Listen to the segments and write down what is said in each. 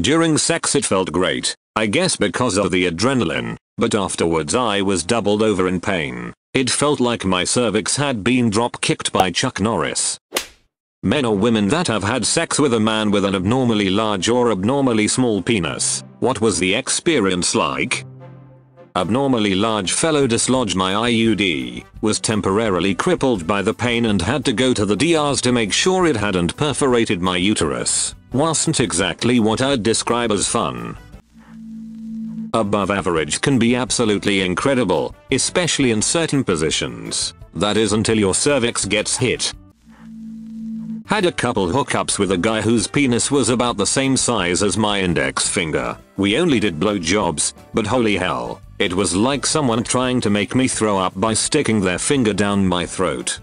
During sex it felt great, I guess because of the adrenaline, but afterwards I was doubled over in pain. It felt like my cervix had been drop kicked by Chuck Norris. Men or women that have had sex with a man with an abnormally large or abnormally small penis, what was the experience like? Abnormally large fellow dislodged my IUD, was temporarily crippled by the pain and had to go to the DRs to make sure it hadn't perforated my uterus. Wasn't exactly what I'd describe as fun. Above average can be absolutely incredible, especially in certain positions. That is until your cervix gets hit. Had a couple hookups with a guy whose penis was about the same size as my index finger. We only did blowjobs, but holy hell, it was like someone trying to make me throw up by sticking their finger down my throat.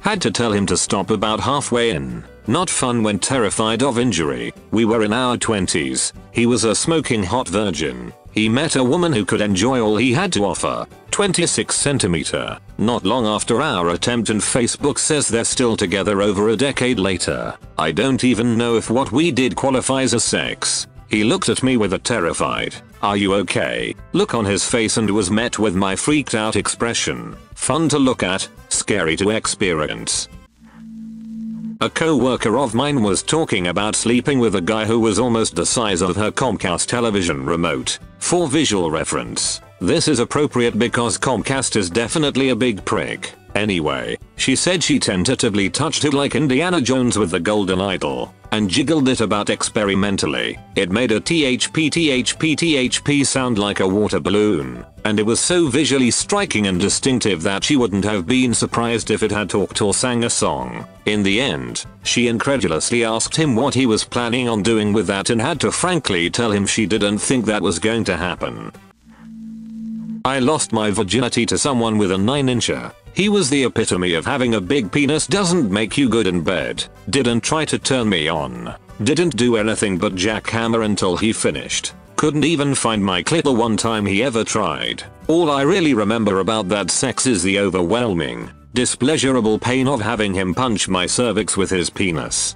Had to tell him to stop about halfway in. Not fun when terrified of injury. We were in our 20s. He was a smoking hot virgin. He met a woman who could enjoy all he had to offer. 26 centimeter. Not long after our attempt and Facebook says they're still together over a decade later. I don't even know if what we did qualifies as sex. He looked at me with a terrified, are you okay? Look on his face and was met with my freaked out expression. Fun to look at, scary to experience. A co-worker of mine was talking about sleeping with a guy who was almost the size of her Comcast television remote. For visual reference, this is appropriate because Comcast is definitely a big prick. Anyway, she said she tentatively touched it like Indiana Jones with the golden idol and jiggled it about experimentally. It made a THP THP THP sound like a water balloon, and it was so visually striking and distinctive that she wouldn't have been surprised if it had talked or sang a song. In the end, she incredulously asked him what he was planning on doing with that and had to frankly tell him she didn't think that was going to happen. I lost my virginity to someone with a 9 incher. He was the epitome of having a big penis doesn't make you good in bed. Didn't try to turn me on. Didn't do anything but jackhammer until he finished. Couldn't even find my clit the one time he ever tried. All I really remember about that sex is the overwhelming, displeasurable pain of having him punch my cervix with his penis.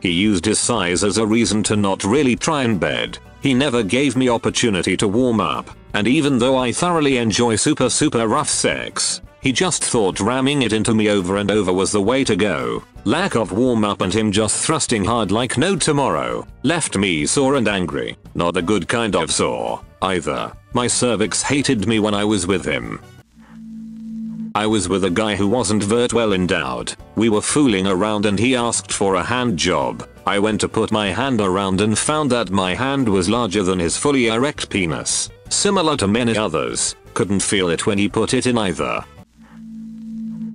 He used his size as a reason to not really try in bed. He never gave me opportunity to warm up, and even though I thoroughly enjoy super super rough sex, he just thought ramming it into me over and over was the way to go. Lack of warm up and him just thrusting hard like no tomorrow left me sore and angry. Not a good kind of sore, either. My cervix hated me when I was with him. I was with a guy who wasn't vert well endowed. We were fooling around and he asked for a hand job. I went to put my hand around and found that my hand was larger than his fully erect penis. Similar to many others, couldn't feel it when he put it in either.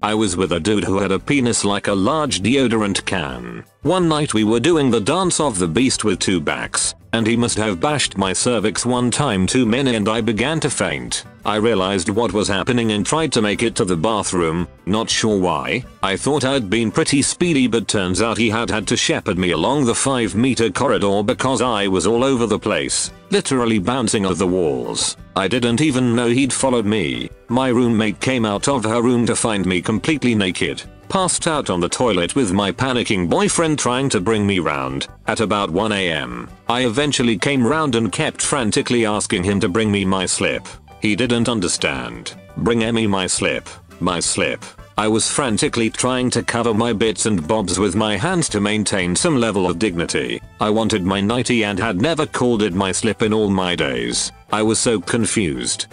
I was with a dude who had a penis like a large deodorant can. One night we were doing the dance of the beast with two backs, and he must have bashed my cervix one time too many and I began to faint. I realized what was happening and tried to make it to the bathroom, not sure why. I thought I'd been pretty speedy but turns out he had had to shepherd me along the 5 meter corridor because I was all over the place, literally bouncing off the walls. I didn't even know he'd followed me. My roommate came out of her room to find me completely naked passed out on the toilet with my panicking boyfriend trying to bring me round. At about 1am, I eventually came round and kept frantically asking him to bring me my slip. He didn't understand. Bring Emmy my slip. My slip. I was frantically trying to cover my bits and bobs with my hands to maintain some level of dignity. I wanted my nightie and had never called it my slip in all my days. I was so confused.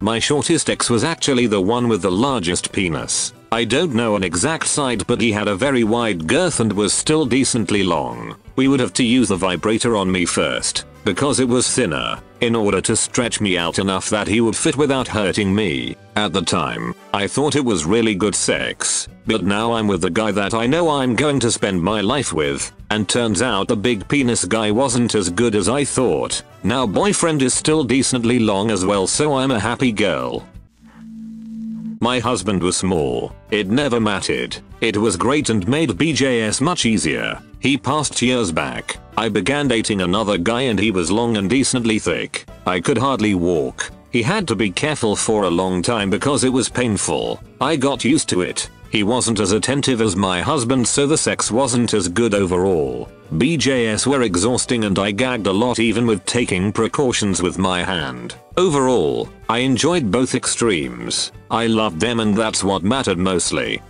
My shortest ex was actually the one with the largest penis. I don't know an exact side but he had a very wide girth and was still decently long. We would have to use the vibrator on me first, because it was thinner, in order to stretch me out enough that he would fit without hurting me. At the time, I thought it was really good sex, but now I'm with the guy that I know I'm going to spend my life with, and turns out the big penis guy wasn't as good as I thought. Now boyfriend is still decently long as well so I'm a happy girl. My husband was small. It never mattered. It was great and made BJS much easier. He passed years back. I began dating another guy and he was long and decently thick. I could hardly walk. He had to be careful for a long time because it was painful. I got used to it. He wasn't as attentive as my husband so the sex wasn't as good overall. BJS were exhausting and I gagged a lot even with taking precautions with my hand. Overall, I enjoyed both extremes. I loved them and that's what mattered mostly.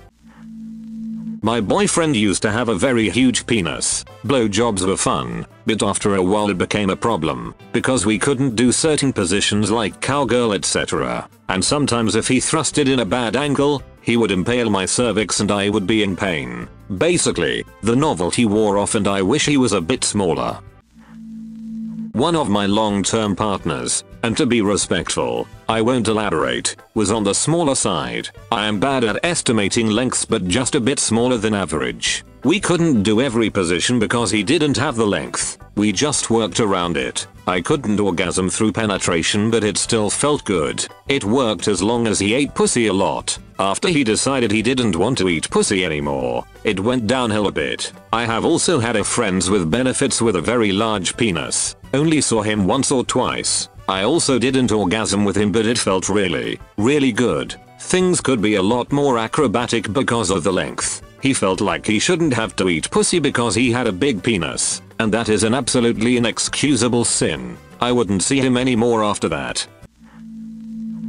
My boyfriend used to have a very huge penis. Blowjobs were fun, but after a while it became a problem, because we couldn't do certain positions like cowgirl etc. And sometimes if he thrusted in a bad angle, he would impale my cervix and I would be in pain. Basically, the novelty wore off and I wish he was a bit smaller. One of my long-term partners, and to be respectful, I won't elaborate, was on the smaller side. I am bad at estimating lengths but just a bit smaller than average. We couldn't do every position because he didn't have the length. We just worked around it. I couldn't orgasm through penetration but it still felt good. It worked as long as he ate pussy a lot. After he decided he didn't want to eat pussy anymore, it went downhill a bit. I have also had a friends with benefits with a very large penis. Only saw him once or twice. I also didn't orgasm with him but it felt really, really good. Things could be a lot more acrobatic because of the length. He felt like he shouldn't have to eat pussy because he had a big penis, and that is an absolutely inexcusable sin. I wouldn't see him anymore after that.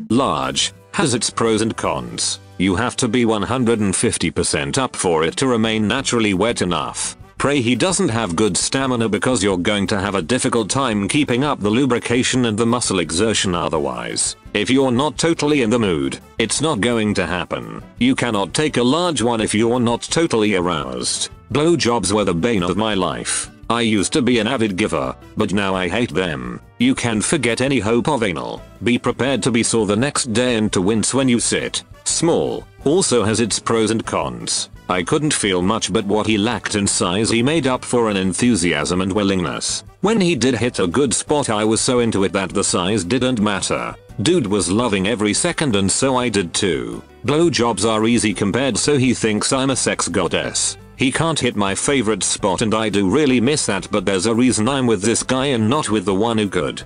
Large has its pros and cons. You have to be 150% up for it to remain naturally wet enough. Pray he doesn't have good stamina because you're going to have a difficult time keeping up the lubrication and the muscle exertion otherwise. If you're not totally in the mood, it's not going to happen. You cannot take a large one if you're not totally aroused. Blowjobs were the bane of my life. I used to be an avid giver, but now I hate them. You can forget any hope of anal. Be prepared to be sore the next day and to wince when you sit. Small also has its pros and cons. I couldn't feel much but what he lacked in size he made up for in enthusiasm and willingness. When he did hit a good spot I was so into it that the size didn't matter. Dude was loving every second and so I did too. Blowjobs are easy compared so he thinks I'm a sex goddess. He can't hit my favorite spot and I do really miss that but there's a reason I'm with this guy and not with the one who could.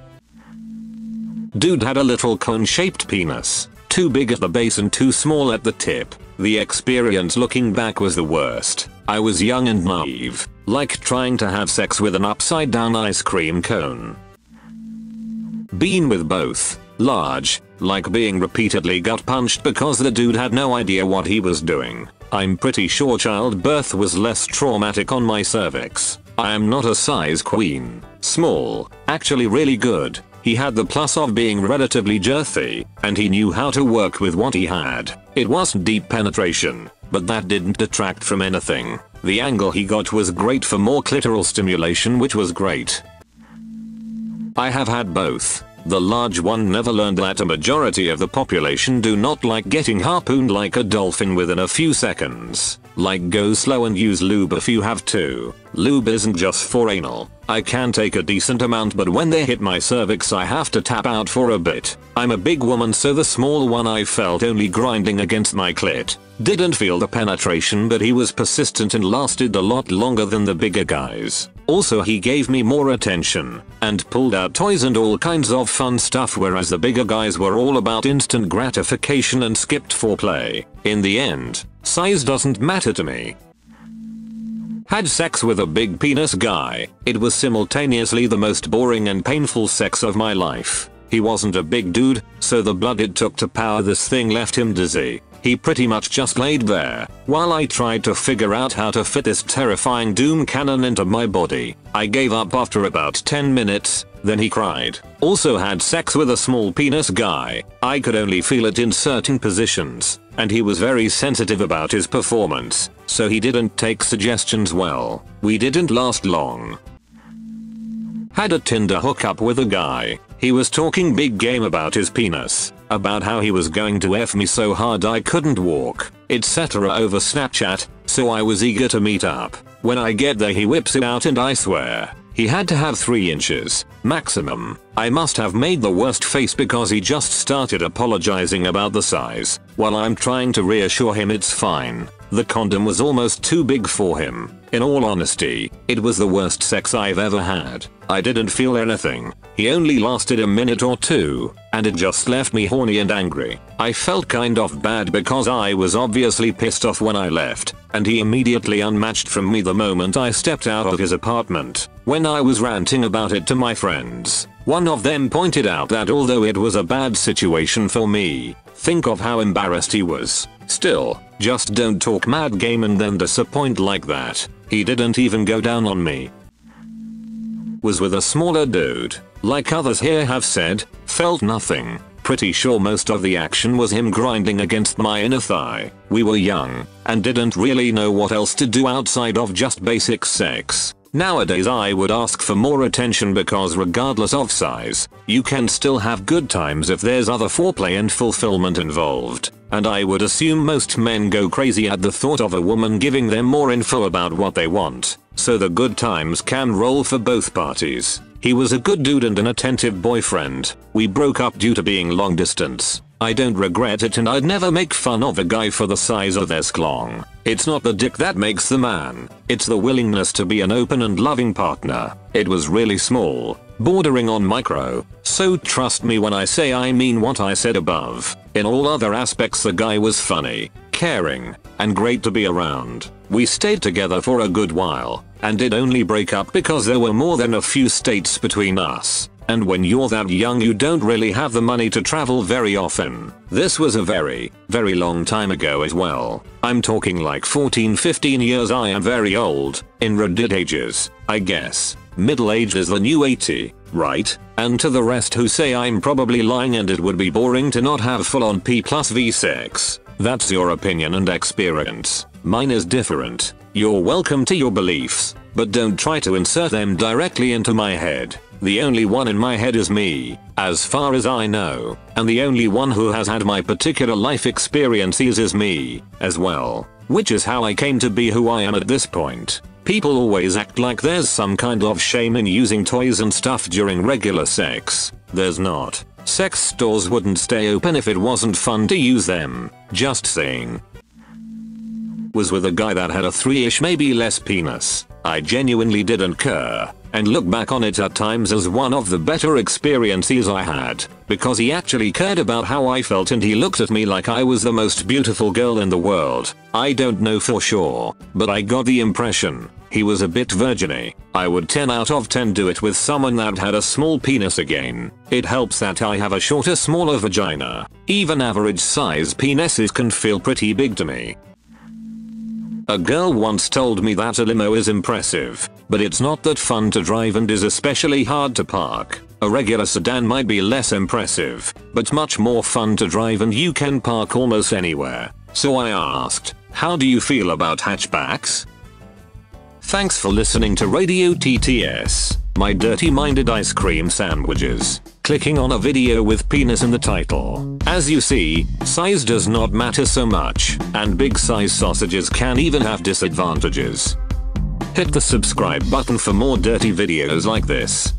Dude had a little cone shaped penis. Too big at the base and too small at the tip. The experience looking back was the worst. I was young and naive, like trying to have sex with an upside down ice cream cone. Been with both. Large, like being repeatedly gut punched because the dude had no idea what he was doing. I'm pretty sure childbirth was less traumatic on my cervix. I am not a size queen. Small, actually really good. He had the plus of being relatively girthy, and he knew how to work with what he had. It wasn't deep penetration, but that didn't detract from anything. The angle he got was great for more clitoral stimulation which was great. I have had both. The large one never learned that a majority of the population do not like getting harpooned like a dolphin within a few seconds. Like go slow and use lube if you have to. Lube isn't just for anal. I can take a decent amount but when they hit my cervix I have to tap out for a bit. I'm a big woman so the small one I felt only grinding against my clit. Didn't feel the penetration but he was persistent and lasted a lot longer than the bigger guys. Also he gave me more attention, and pulled out toys and all kinds of fun stuff whereas the bigger guys were all about instant gratification and skipped foreplay. In the end, size doesn't matter to me. Had sex with a big penis guy. It was simultaneously the most boring and painful sex of my life. He wasn't a big dude, so the blood it took to power this thing left him dizzy. He pretty much just laid there, while I tried to figure out how to fit this terrifying doom cannon into my body. I gave up after about 10 minutes, then he cried. Also had sex with a small penis guy. I could only feel it in certain positions, and he was very sensitive about his performance, so he didn't take suggestions well. We didn't last long. Had a Tinder hookup with a guy. He was talking big game about his penis, about how he was going to F me so hard I couldn't walk, etc. over Snapchat, so I was eager to meet up. When I get there he whips it out and I swear, he had to have 3 inches, maximum. I must have made the worst face because he just started apologizing about the size, while I'm trying to reassure him it's fine. The condom was almost too big for him. In all honesty, it was the worst sex I've ever had. I didn't feel anything. He only lasted a minute or two, and it just left me horny and angry. I felt kind of bad because I was obviously pissed off when I left, and he immediately unmatched from me the moment I stepped out of his apartment. When I was ranting about it to my friends, one of them pointed out that although it was a bad situation for me, think of how embarrassed he was. Still, just don't talk mad game and then disappoint like that. He didn't even go down on me. Was with a smaller dude. Like others here have said, felt nothing. Pretty sure most of the action was him grinding against my inner thigh. We were young, and didn't really know what else to do outside of just basic sex. Nowadays I would ask for more attention because regardless of size, you can still have good times if there's other foreplay and fulfillment involved. And I would assume most men go crazy at the thought of a woman giving them more info about what they want. So the good times can roll for both parties. He was a good dude and an attentive boyfriend. We broke up due to being long distance. I don't regret it and I'd never make fun of a guy for the size of their sklong. It's not the dick that makes the man, it's the willingness to be an open and loving partner. It was really small, bordering on micro, so trust me when I say I mean what I said above. In all other aspects the guy was funny, caring, and great to be around. We stayed together for a good while, and did only break up because there were more than a few states between us. And when you're that young you don't really have the money to travel very often. This was a very, very long time ago as well. I'm talking like 14 15 years I am very old, in Reddit ages, I guess. Middle age is the new 80, right? And to the rest who say I'm probably lying and it would be boring to not have full on P plus V sex. That's your opinion and experience. Mine is different. You're welcome to your beliefs, but don't try to insert them directly into my head. The only one in my head is me, as far as I know, and the only one who has had my particular life experiences is me, as well. Which is how I came to be who I am at this point. People always act like there's some kind of shame in using toys and stuff during regular sex. There's not. Sex stores wouldn't stay open if it wasn't fun to use them. Just saying. Was with a guy that had a 3ish maybe less penis. I genuinely didn't care and look back on it at times as one of the better experiences I had, because he actually cared about how I felt and he looked at me like I was the most beautiful girl in the world. I don't know for sure, but I got the impression. He was a bit virginy. I would 10 out of 10 do it with someone that had a small penis again. It helps that I have a shorter smaller vagina. Even average size penises can feel pretty big to me. A girl once told me that a limo is impressive, but it's not that fun to drive and is especially hard to park. A regular sedan might be less impressive, but much more fun to drive and you can park almost anywhere. So I asked, how do you feel about hatchbacks? Thanks for listening to Radio TTS, my dirty-minded ice cream sandwiches clicking on a video with penis in the title. As you see, size does not matter so much, and big size sausages can even have disadvantages. Hit the subscribe button for more dirty videos like this.